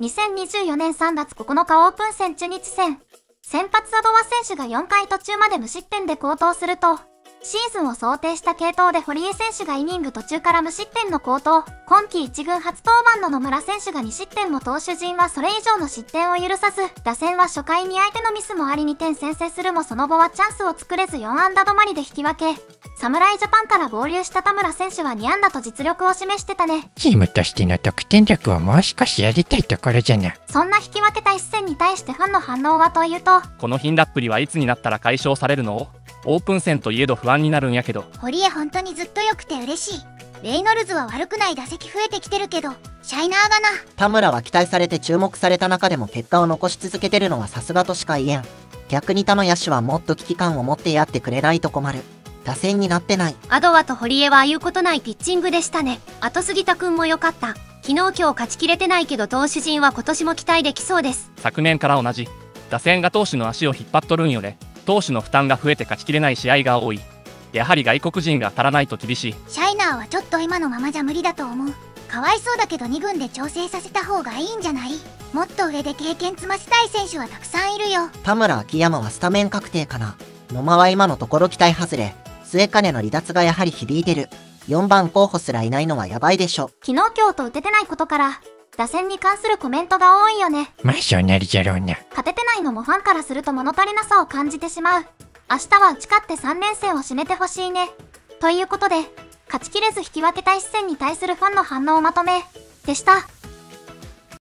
2024年3月9日オープン戦中日戦。先発アドワ選手が4回途中まで無失点で高騰すると、シーズンを想定した系統で堀江選手がイニング途中から無失点の高騰、今季1軍初登板の野村選手が2失点も投手陣はそれ以上の失点を許さず、打線は初回に相手のミスもあり2点先制するもその後はチャンスを作れず4安打止まりで引き分け。侍ジャパンから合流した田村選手は2安打と実力を示してたね。チームとしての得点力をもう少しやりたいところじゃな。そんな引き分けた一戦に対してファンの反応はというと、この頻打っぷりはいつになったら解消されるの？オープン戦といえど不安になるんやけど。堀江本当にずっと良くて嬉しい。レイノルズは悪くない打席増えてきてるけどシャイナーがな。田村は期待されて注目された中でも結果を残し続けてるのはさすがとしか言えん。逆に他の野手はもっと危機感を持ってやってくれないと困る打線になってない。アドワと堀江は言うことないピッチングでしたね。後杉田くんも良かった。昨日今日勝ちきれてないけど投手陣は今年も期待できそうです。昨年から同じ。打線が投手の足を引っ張っとるんよね。投手の負担が増えて勝ちきれない試合が多い。やはり外国人が足らないと厳しい。シャイナーはちょっと今のままじゃ無理だと思う。かわいそうだけど2軍で調整させた方がいいんじゃない？もっと上で経験積ませたい選手はたくさんいるよ。田村秋山はスタメン確定かな。野間は今のところ期待外れ末金の離脱がやはり響いてる4番候補すらいないのはやばいでしょ昨日今日と打ててないことから打線に関するコメントが多いよね。まあそうなるじゃろうな。勝ててないのもファンからすると物足りなさを感じてしまう。明日は打ち勝って3連戦を締めてほしいね。ということで、勝ちきれず引き分けた一戦に対するファンの反応をまとめ、でした。